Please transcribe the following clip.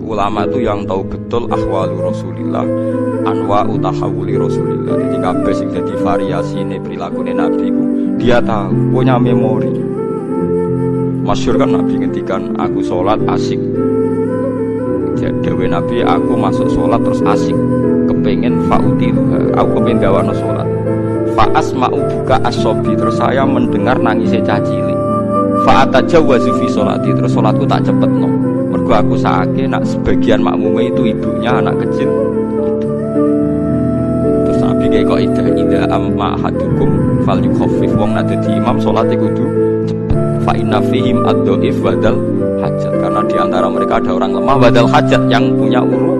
ulama itu yang tahu betul ahwalu Rasulillah, anwa utahawuli Rasulillah. Jadi kabeh sing jadi variasi ini perilaku Nabi ku, dia tahu, punya memori. Masyur kan Nabi ngendikan aku sholat asik. Dewi Nabi aku masuk sholat terus asik. Kepengen fauti aku kepengen gawana sholat. Faas mau buka asobi terus saya mendengar nangisnya cacili. Fa'ata jawazu fi sholati terus sholatku tak cepet no. Mergo aku sakit nak sebagian makmumnya itu ibunya anak kecil itu. Terus Nabi kayak kok ida ida amma hadukum fal yukhafif wong nak di imam sholat itu cepet. Fa inna fihim ad-dhaif badal hajat karena di antara mereka ada orang lemah badal hajat yang punya uru